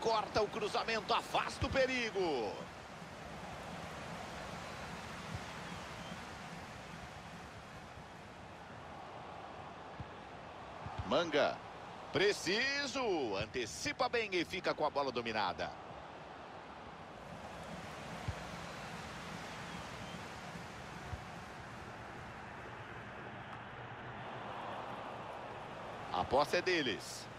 Corta o cruzamento, afasta o perigo. Manga. Preciso. Antecipa bem e fica com a bola dominada. A posse é deles.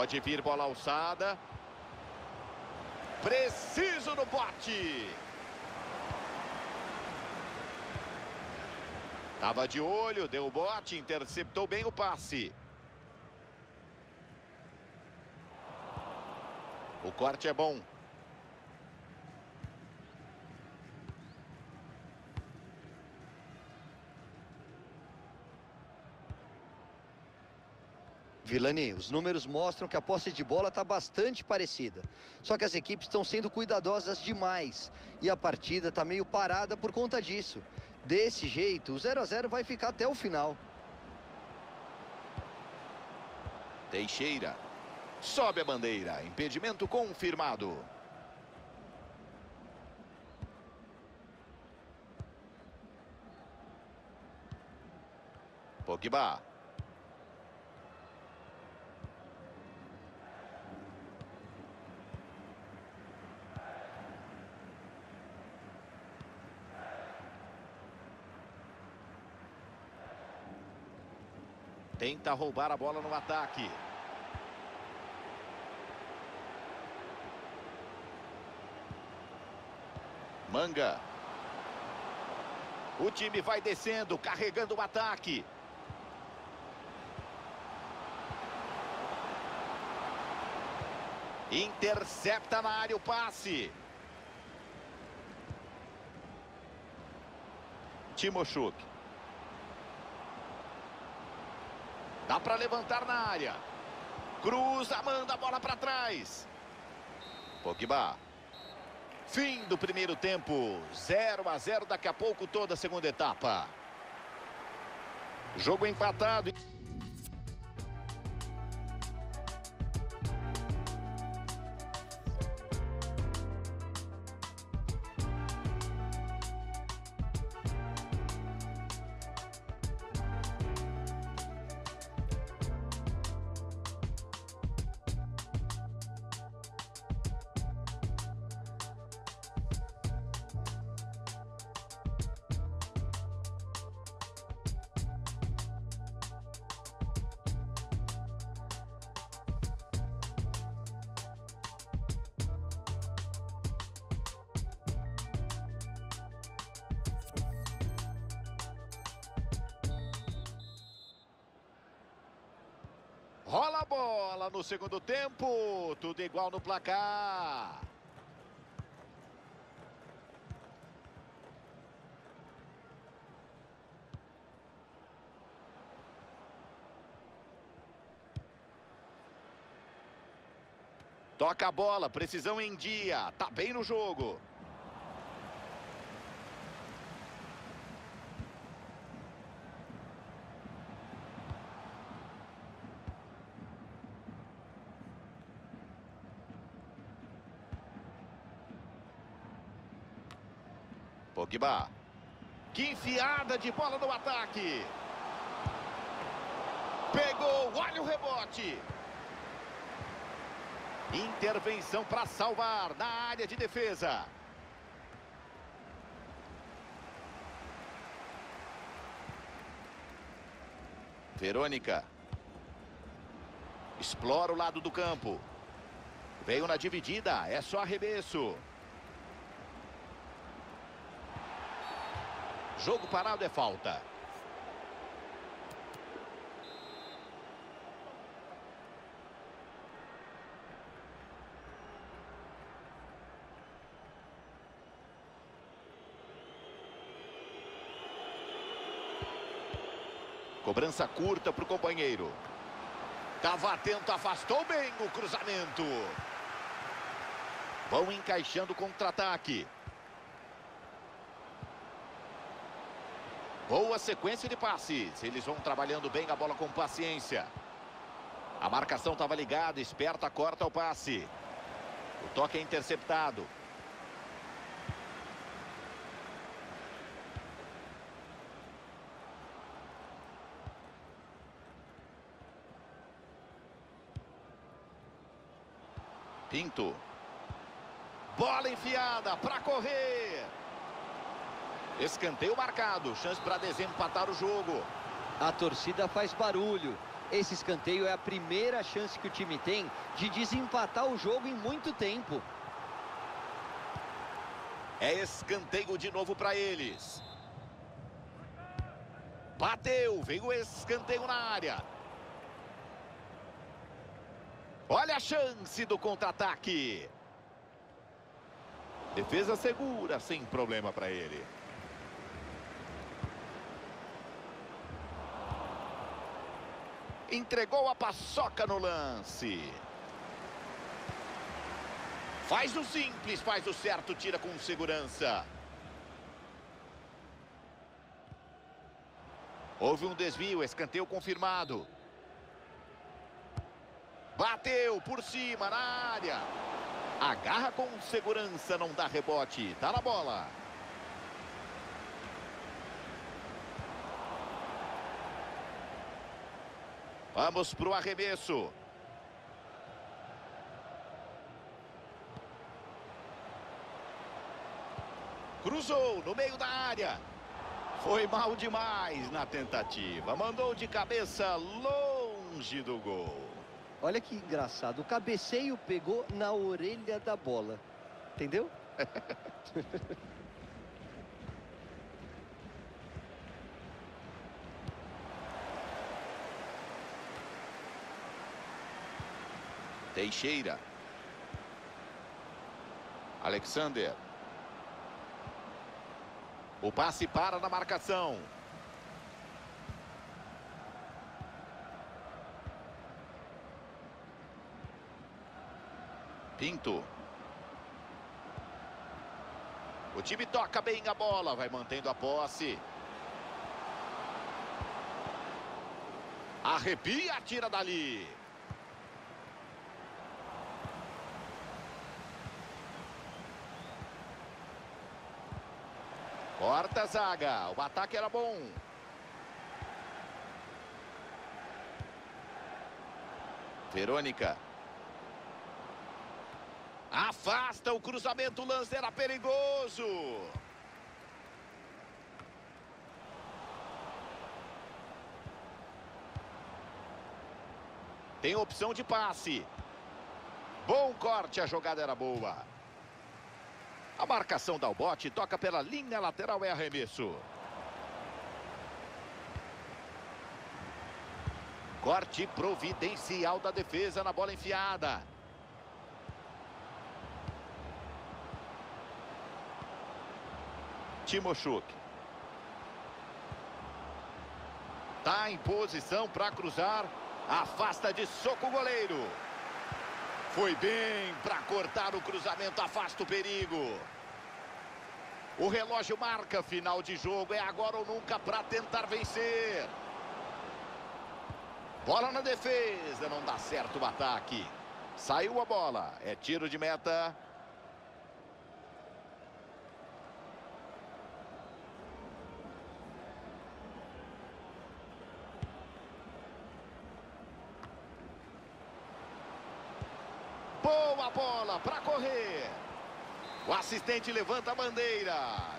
Pode vir bola alçada. Preciso no bote. Tava de olho, deu o bote, interceptou bem o passe. O corte é bom. Vilani, os números mostram que a posse de bola está bastante parecida. Só que as equipes estão sendo cuidadosas demais. E a partida está meio parada por conta disso. Desse jeito, o 0 a 0 vai ficar até o final. Teixeira. Sobe a bandeira. Impedimento confirmado. Pogba. Tenta roubar a bola no ataque. Manga. O time vai descendo, carregando o ataque. Intercepta na área o passe. Timochuk. Dá para levantar na área. Cruza, manda a bola para trás. Pogba. Fim do primeiro tempo. 0 a 0 daqui a pouco toda a segunda etapa. Jogo empatado. Bola no segundo tempo. Tudo igual no placar. Toca a bola, precisão em dia. Tá bem no jogo. Pogba. Que enfiada de bola no ataque. Pegou, olha o rebote. Intervenção para salvar na área de defesa. Verônica. Explora o lado do campo. Veio na dividida, é só arremesso. Jogo parado é falta. Cobrança curta para o companheiro. Estava atento, afastou bem o cruzamento. Vão encaixando contra-ataque. Boa sequência de passes. Eles vão trabalhando bem a bola com paciência. A marcação estava ligada, esperta, corta o passe. O toque é interceptado. Pinto. Bola enfiada para correr. Escanteio marcado. Chance para desempatar o jogo. A torcida faz barulho. Esse escanteio é a primeira chance que o time tem de desempatar o jogo em muito tempo. É escanteio de novo para eles. Bateu, veio o escanteio na área. Olha a chance do contra-ataque. Defesa segura, sem problema para ele. Entregou a paçoca no lance. Faz o simples, faz o certo, tira com segurança. Houve um desvio, escanteio confirmado. Bateu por cima na área. Agarra com segurança, não dá rebote. Tá na bola. Vamos para o arremesso. Cruzou no meio da área. Foi mal demais na tentativa. Mandou de cabeça longe do gol. Olha que engraçado. O cabeceio pegou na orelha da bola. Entendeu? Teixeira. Alexander. O passe para na marcação. Pinto. O time toca bem a bola, vai mantendo a posse. Arrepia, tira dali. Corta a zaga. O ataque era bom. Verônica. Afasta o cruzamento. O lance era perigoso. Tem opção de passe. Bom corte. A jogada era boa. A marcação dá o bote, toca pela linha lateral, é arremesso. Corte providencial da defesa na bola enfiada. Timochuk. Tá em posição para cruzar. Afasta de soco o goleiro. Foi bem para cortar o cruzamento, afasta o perigo. O relógio marca final de jogo, é agora ou nunca para tentar vencer. Bola na defesa, não dá certo o ataque. Saiu a bola, é tiro de meta. Boa bola para correr. O assistente levanta a bandeira.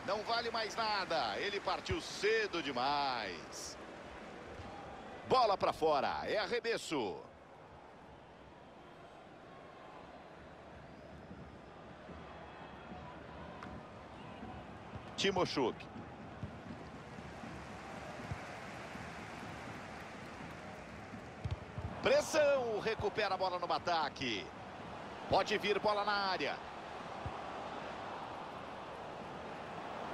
Não vale mais nada. Ele partiu cedo demais. Bola para fora. É arremesso. Timochuk. Pressão. Recupera a bola no ataque. Pode vir bola na área.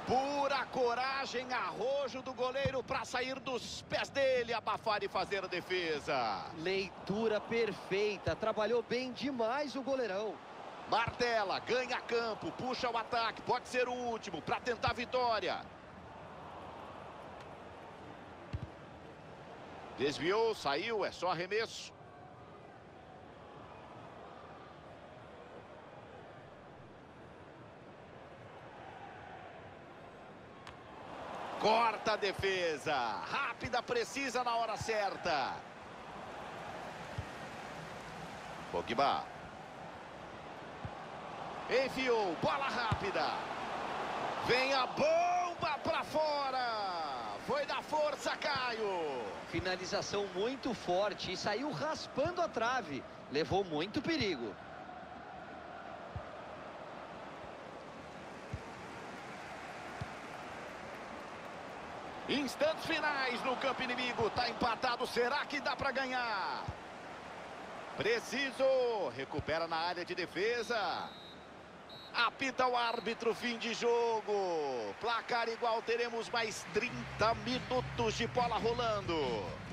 Pura coragem, arrojo do goleiro para sair dos pés dele, abafar e fazer a defesa. Leitura perfeita, trabalhou bem demais o goleirão. Martela, ganha campo, puxa o ataque, pode ser o último para tentar a vitória. Desviou, saiu, é só arremesso. Corta a defesa. Rápida, precisa na hora certa. Pogba. Enfiou, bola rápida. Vem a bomba para fora. Foi da força, Caio. Finalização muito forte e saiu raspando a trave. Levou muito perigo. Instantes finais no campo inimigo. Tá empatado. Será que dá para ganhar? Preciso. Recupera na área de defesa. Apita o árbitro, fim de jogo. Placar igual, teremos mais 30 minutos de bola rolando.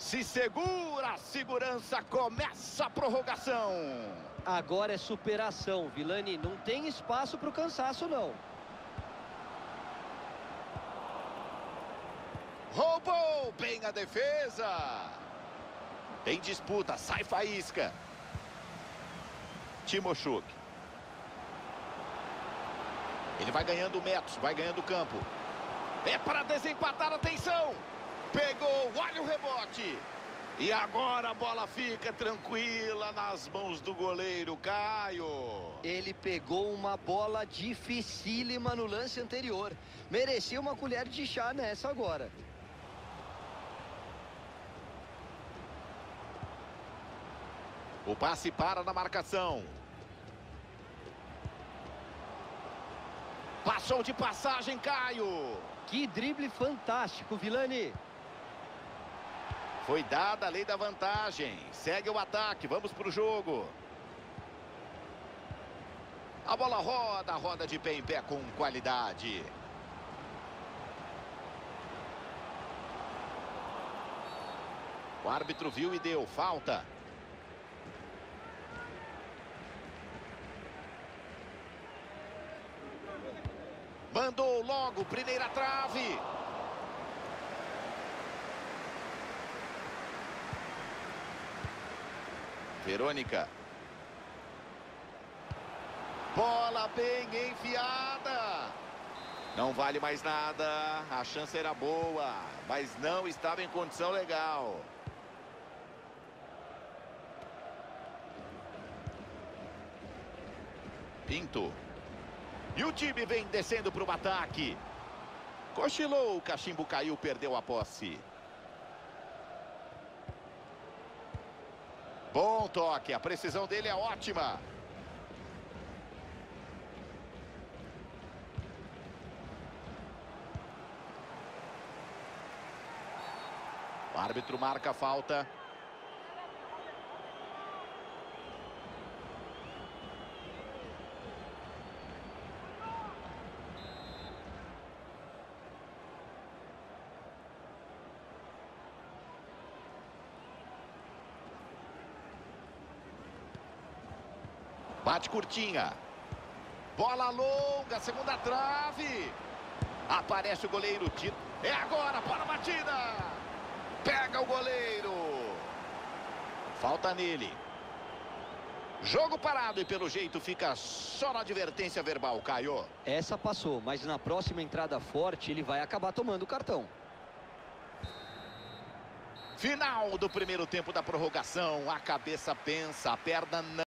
Se segura, a segurança começa a prorrogação. Agora é superação, Vilani. Não tem espaço para o cansaço, não. Roubou bem a defesa. Tem disputa, sai faísca. Timochuk. Ele vai ganhando metros, vai ganhando campo. É para desempatar, atenção. Pegou, olha o rebote. E agora a bola fica tranquila nas mãos do goleiro Caio. Ele pegou uma bola dificílima no lance anterior. Merecia uma colher de chá nessa agora. O passe para na marcação. Passou de passagem, Caio. Que drible fantástico, Vilani. Foi dada a lei da vantagem. Segue o ataque. Vamos para o jogo. A bola roda, roda de pé em pé com qualidade. O árbitro viu e deu falta. Mandou logo, primeira trave. Verônica. Bola bem enfiada. Não vale mais nada. A chance era boa, mas não estava em condição legal. Pinto. E o time vem descendo para o ataque. Cochilou, o cachimbo caiu, perdeu a posse. Bom toque, a precisão dele é ótima. O árbitro marca a falta. Bate curtinha. Bola longa, segunda trave. Aparece o goleiro Tito. É agora, para a batida. Pega o goleiro. Falta nele. Jogo parado e pelo jeito fica só na advertência verbal, Caio. Essa passou, mas na próxima entrada forte ele vai acabar tomando o cartão. Final do primeiro tempo da prorrogação. A cabeça pensa, a perna não.